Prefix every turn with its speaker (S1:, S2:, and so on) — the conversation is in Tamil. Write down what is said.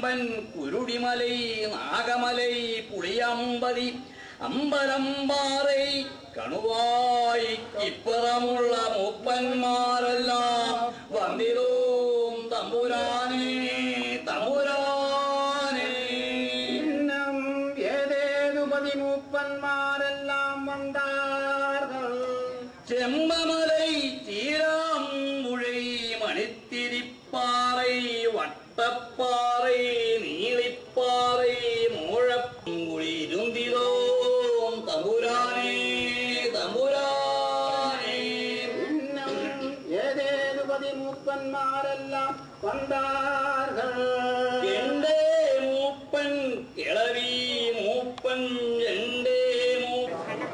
S1: கடம்பன் குருடிமலை நாகமலை புளியம்பதி അമ്പലമ്പാറൈ കണുവായി ഇപ്പുറമുള്ള മൂപ്പന്മാരെല്ലാം വന്നിരോം തമ്പുരാനേ തമ്പുരാനേ
S2: ഏതേതുപതി മൂപ്പന്മാരെല്ലാം വന്നാർകൾ
S1: ചെമ്പമലൈ തീരാമ്പുഴൈ മണിത്തിരിപ്പാറൈ വട്ടപ്പാറ
S2: மன்னன்மாரெல்லாம் வந்தார்கள். எண்டே
S1: மூப்பன் கிளவி மூப்பன் எண்டே மூப்பன்